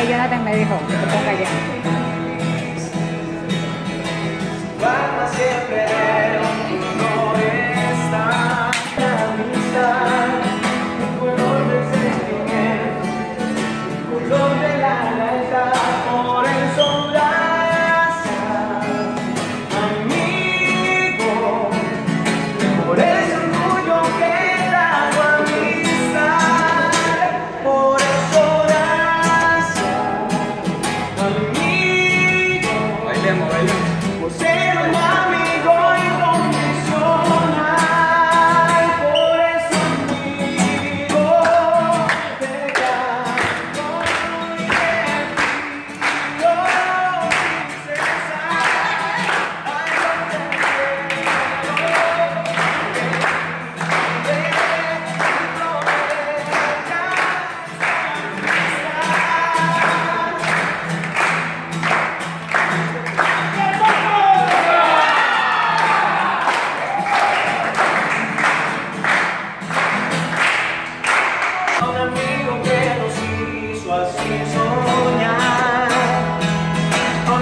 que Jonathan me dijo que te ponga ya.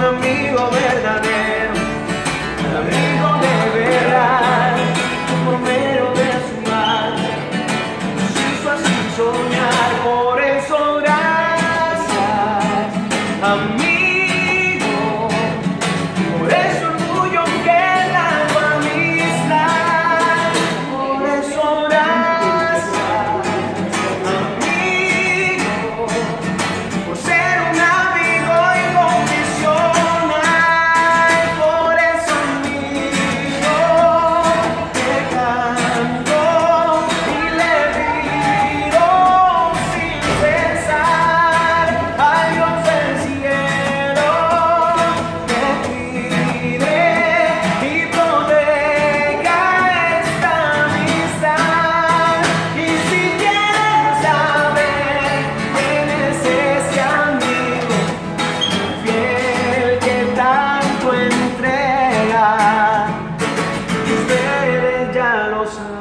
amigo verdadero, un amigo de verdad, un bombero de su madre, nos hizo así soñar, por eso gracias. Amén. person